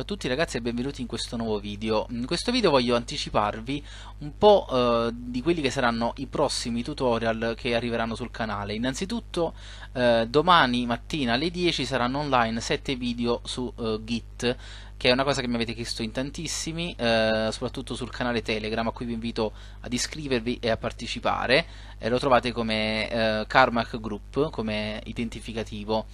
Ciao a tutti ragazzi e benvenuti in questo nuovo video. In questo video voglio anticiparvi un po' eh, di quelli che saranno i prossimi tutorial che arriveranno sul canale. Innanzitutto eh, domani mattina alle 10 saranno online 7 video su eh, Git che è una cosa che mi avete chiesto in tantissimi, eh, soprattutto sul canale Telegram a cui vi invito ad iscrivervi e a partecipare. lo trovate come eh, Carmack Group, come identificativo.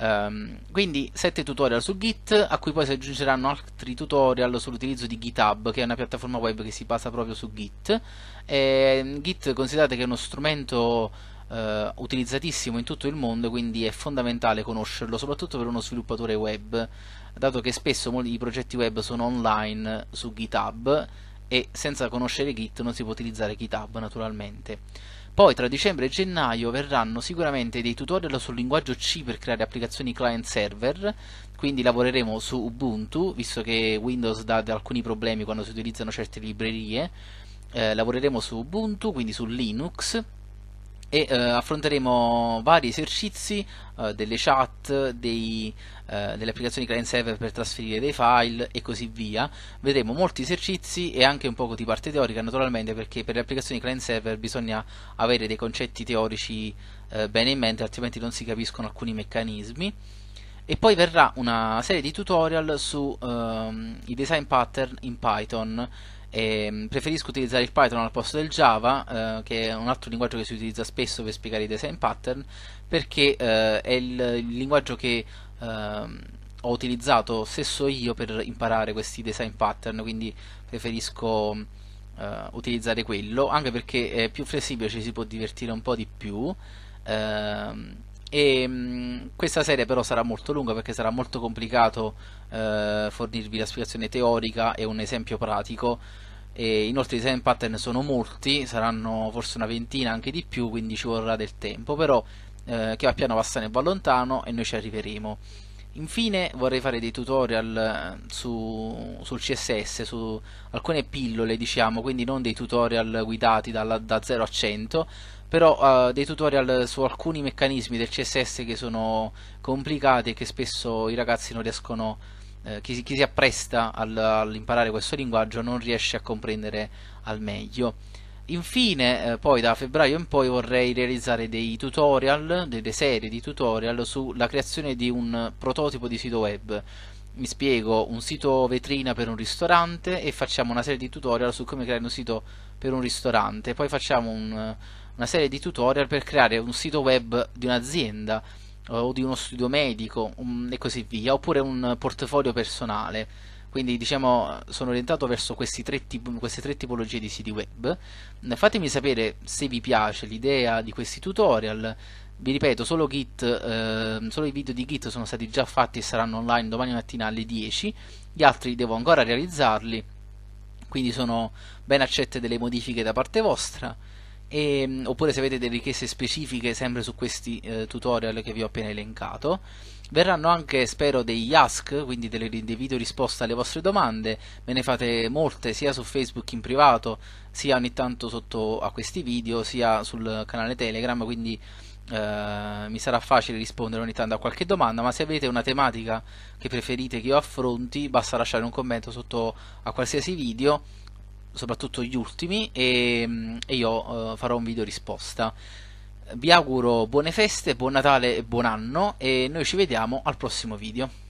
Um, quindi 7 tutorial su Git a cui poi si aggiungeranno altri tutorial sull'utilizzo di GitHub che è una piattaforma web che si basa proprio su Git. E Git considerate che è uno strumento uh, utilizzatissimo in tutto il mondo quindi è fondamentale conoscerlo soprattutto per uno sviluppatore web dato che spesso molti progetti web sono online su GitHub e senza conoscere Git non si può utilizzare GitHub naturalmente. Poi tra dicembre e gennaio verranno sicuramente dei tutorial sul linguaggio C per creare applicazioni client server, quindi lavoreremo su Ubuntu, visto che Windows dà alcuni problemi quando si utilizzano certe librerie, eh, lavoreremo su Ubuntu, quindi su Linux, e eh, affronteremo vari esercizi, eh, delle chat, dei, eh, delle applicazioni client server per trasferire dei file e così via. Vedremo molti esercizi e anche un po' di parte teorica naturalmente perché per le applicazioni client server bisogna avere dei concetti teorici eh, bene in mente altrimenti non si capiscono alcuni meccanismi. E poi verrà una serie di tutorial sui ehm, design pattern in Python e ehm, preferisco utilizzare il Python al posto del Java, eh, che è un altro linguaggio che si utilizza spesso per spiegare i design pattern, perché eh, è il, il, linguaggio che eh, ho utilizzato stesso io per imparare questi design pattern, quindi preferisco eh, utilizzare quello, anche perché è più flessibile, ci si può divertire un po' di più. Ehm, e mh, questa serie però sarà molto lunga perché sarà molto complicato eh, fornirvi la spiegazione teorica e un esempio pratico. E inoltre i design pattern sono molti saranno forse una ventina anche di più quindi ci vorrà del tempo. Però eh, che va piano va e va lontano e noi ci arriveremo infine vorrei fare dei tutorial eh, su, sul CSS su alcune pillole diciamo quindi non dei tutorial guidati dalla, da 0 a 100 però uh, dei tutorial su alcuni meccanismi del CSS che sono complicati e che spesso i ragazzi non riescono eh, chi, chi, si appresta al, all'imparare questo linguaggio non riesce a comprendere al meglio infine eh, poi da febbraio in poi vorrei realizzare dei tutorial delle serie di tutorial sulla creazione di un prototipo di sito web mi spiego un sito vetrina per un ristorante e facciamo una serie di tutorial su come creare un sito per un ristorante poi facciamo un una serie di tutorial per creare un sito web di un'azienda eh, o di uno studio medico um, e così via, oppure un portafoglio personale. Quindi diciamo sono orientato verso tre queste tre tipologie di siti web. Fatemi sapere se vi piace l'idea di questi tutorial. Vi ripeto, solo, Git, eh, solo i video di Git sono stati già fatti e saranno online domani mattina alle 10. Gli altri devo ancora realizzarli, quindi sono ben accette delle modifiche da parte vostra e, ehm, oppure se avete delle richieste specifiche sempre su questi eh, tutorial che vi ho appena elencato. Verranno anche spero degli ask quindi delle, dei video risposte alle vostre domande. Me ne fate molte sia su facebook in privato sia ogni tanto sotto a questi video sia sul canale telegram quindi eh, mi sarà facile rispondere ogni tanto a qualche domanda ma se avete una tematica che preferite che io affronti basta lasciare un commento sotto a qualsiasi video soprattutto gli ultimi, e, e io uh, farò un video risposta. Vi auguro buone feste, buon Natale e buon anno e noi ci vediamo al prossimo video.